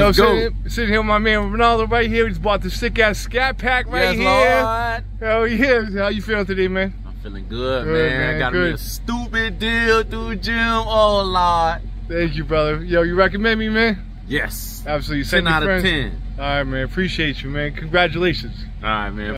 Let's Yo, go. Sitting, sitting here with my man Ronaldo right here. We just bought the sick ass scat pack right yes, here. Lord. Hell yeah. How you feeling today, man? I'm feeling good, Good, man. man, Got me a stupid deal through Jim. Oh, Lord. Thank you, brother. Yo, you recommend me, man? Yes. Absolutely. 10 Send your out of friends. 10. All right, man. Appreciate you, man. Congratulations. All right, man.